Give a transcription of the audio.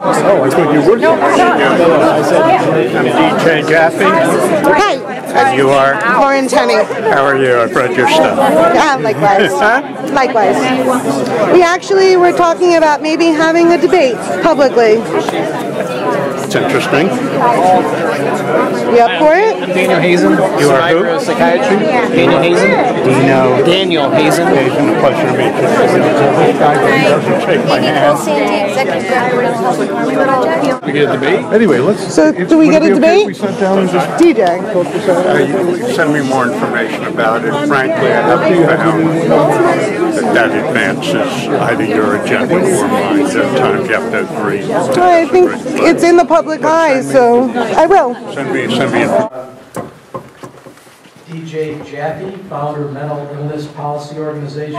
Oh, I thought you were. I'm DJ Jaffe, Hi, and you are? Lauren Tenney. How are you? I've read your stuff. Yeah, likewise. Huh? Likewise. We actually were talking about maybe having a debate publicly. It's interesting. You up for it? Daniel Hazen. You are who? Psychiatry. Daniel Hazen. Dino. Daniel Hazen. It's a pleasure to meet you. Shake my hand. Sandy, Executive Director, Mental Health Reform Project. We get a debate. Anyway, let's. So, do we get a be okay if debate? We sat down and just. DJ. Uh, send me more information about it. Frankly, I haven't found that that advances either your agenda or mine. At times you have to agree. I think it's in the public eye, so I will. Send me, send me. DJ Jaffe, founder of Mental Illness Policy Organization,